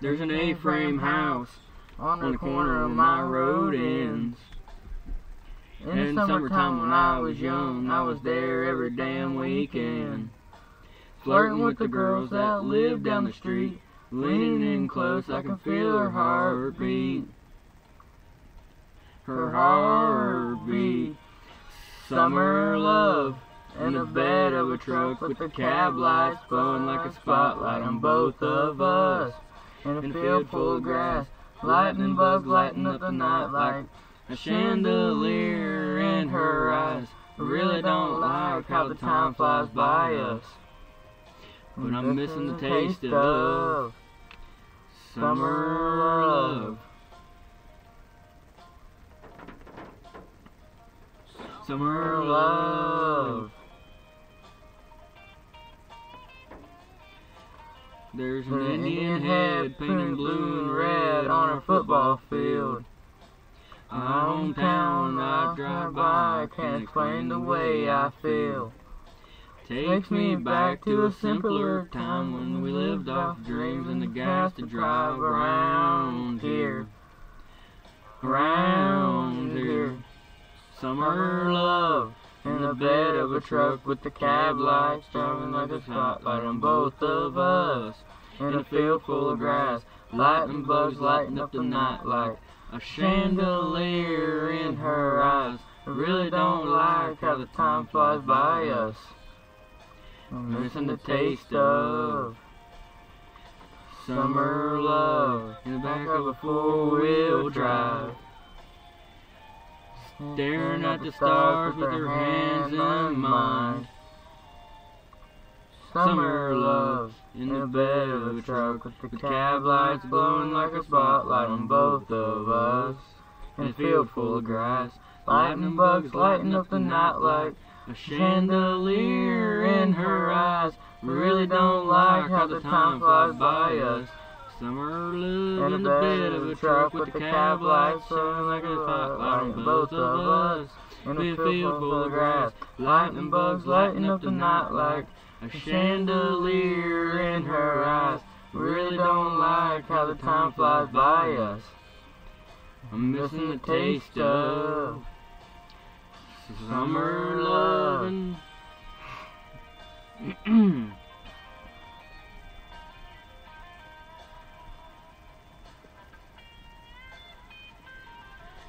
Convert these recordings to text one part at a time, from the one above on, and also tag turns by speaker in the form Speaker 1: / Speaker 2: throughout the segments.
Speaker 1: There's an A-frame house on the corner of my road ends. In the summertime when I was young, I was there every damn weekend. Flirting with the girls that live down the street, leaning in close, I can feel her heartbeat. Her heartbeat. Summer love in the bed of a truck with the cab lights glowing like a spotlight on both of us. In a field full of grass, lightning bugs lighting up the night like a chandelier in her eyes. I really don't like how the time flies by us. But I'm missing the taste of summer love. Summer love. There's an Indian head painted blue and red on a football field. Our hometown I drive by, can't explain the way I feel. Takes me back to a simpler time when we lived off dreams and the gas to drive around here. Around here. Summer love in the bed of a truck with the cab lights shining like a spotlight on both of us. In a field full of grass, lightning bugs lighting up the night like a chandelier in her eyes. I really don't like how the time flies by us. I'm missing the taste of summer love in the back of a four-wheel drive. Staring at the stars with her hands in mine. Summer love in the bed of a truck with the cab lights glowing like a spotlight on both of us. In a field full of grass, lightning bugs lighting up the night like a chandelier in her eyes. We really don't like how the time flies by us. Summer love in the bed of a truck with the cab lights shining like a spotlight on both of us. In a field full of grass, lightning bugs lighting up the night like a chandelier in her eyes. We really don't like how the time flies by us. I'm missing the taste of summer loving.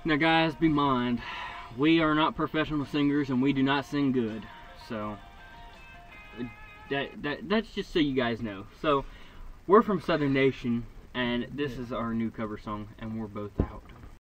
Speaker 1: now, guys, be mind, we are not professional singers and we do not sing good. So, that, that that's just so you guys know. So, we're from Southern Nation, and this is our new cover song, and we're both out.